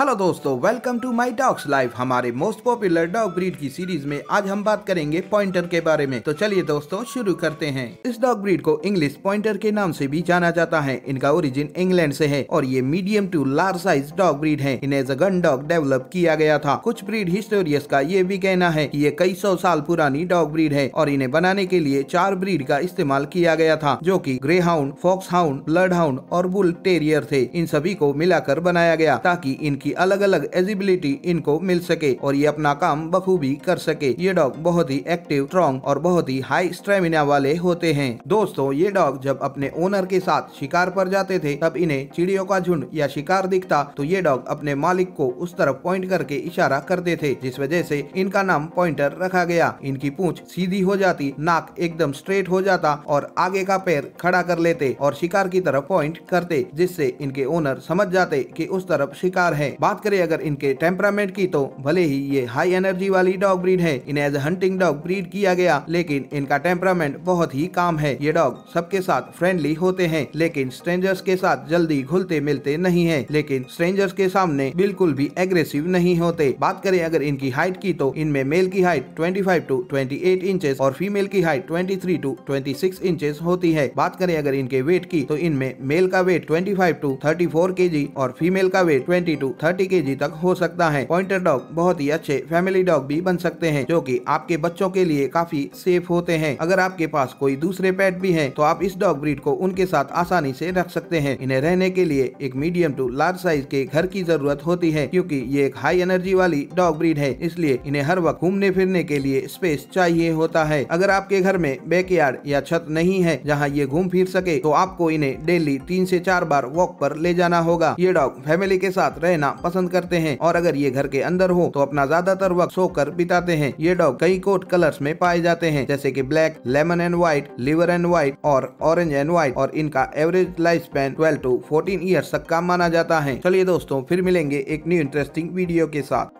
Hello दोस्तों welcome to my dog's life हमारे most popular dog breed की series में आज हम बात करेंगे पॉइंटर के बारे में। तो चलिए दोस्तों, शुरू करते हैं। इस डॉग ब्रीड को इंग्लिश पॉइंटर के नाम से भी जाना जाता है। इनका ओरिजिन इंग्लैंड से है और ये medium to large size dog breed है। इन्हें गन डॉग डेवलप किया गया था। कुछ ब्रीड हिस्टोरियस का ये भी कहना है की ये कई सौ साल पुरानी डॉग ब्रीड है और इन्हें बनाने के लिए चार ब्रीड का इस्तेमाल किया गया था, जो की greyhound foxhound bloodhound और बुल टेरियर थे। इन सभी को मिलाकर बनाया गया ताकि इनकी की अलग अलग एजिबिलिटी इनको मिल सके और ये अपना काम बखूबी कर सके। ये डॉग बहुत ही एक्टिव स्ट्रॉन्ग और बहुत ही हाई स्टेमिना वाले होते हैं। दोस्तों, ये डॉग जब अपने ओनर के साथ शिकार पर जाते थे, तब इन्हें चिड़ियों का झुंड या शिकार दिखता तो ये डॉग अपने मालिक को उस तरफ़ पॉइंट करके इशारा करते थे, जिस वजह से इनका नाम पॉइंटर रखा गया। इनकी पूंछ सीधी हो जाती, नाक एकदम स्ट्रेट हो जाता और आगे का पैर खड़ा कर लेते और शिकार की तरफ़ पॉइंट करते, जिससे इनके ओनर समझ जाते कि उस तरफ़ शिकार है। बात करें अगर इनके टेम्परामेंट की तो भले ही ये हाई एनर्जी वाली डॉग ब्रीड है, इन्हें एज हंटिंग डॉग ब्रीड किया गया, लेकिन इनका टेम्परामेंट बहुत ही काम है। ये डॉग सबके साथ फ्रेंडली होते हैं, लेकिन स्ट्रेंजर्स के साथ जल्दी घुलते मिलते नहीं है, लेकिन स्ट्रेंजर्स के सामने बिल्कुल भी एग्रेसिव नहीं होते। बात करें अगर इनकी हाइट की तो इनमें मेल की हाइट 25 टू 28 इंचेस और फीमेल की हाइट 23 टू 26 इंचेस होती है। बात करें अगर इनके वेट की तो इनमें मेल का वेट 25 टू 34 केजी और फीमेल का वेट 20 टू 30 केजी तक हो सकता है। पॉइंटर डॉग बहुत ही अच्छे फैमिली डॉग भी बन सकते हैं, जो कि आपके बच्चों के लिए काफ़ी सेफ़ होते हैं। अगर आपके पास कोई दूसरे पेट भी हैं तो आप इस डॉग ब्रीड को उनके साथ आसानी से रख सकते हैं। इन्हें रहने के लिए एक मीडियम टू लार्ज साइज़ के घर की ज़रूरत होती है, क्योंकि ये एक हाई एनर्जी वाली डॉग ब्रीड है, इसलिए इन्हें हर वक्त घूमने फिरने के लिए स्पेस चाहिए होता है। अगर आपके घर में बैकयार्ड या छत नहीं है, जहाँ ये घूम फिर सके तो आपको इन्हें डेली तीन से चार बार वॉक पर ले जाना होगा। ये डॉग फैमिली के साथ रहना पसंद करते हैं और अगर ये घर के अंदर हो तो अपना ज़्यादातर वक्त सोकर बिताते हैं। ये डॉग कई कोट कलर्स में पाए जाते हैं, जैसे कि black, lemon and white, liver and white और ऑरेंज एंड व्हाइट और इनका average life span twelve to fourteen years तक का माना जाता है। चलिए दोस्तों, फिर मिलेंगे एक न्यू इंटरेस्टिंग वीडियो के साथ।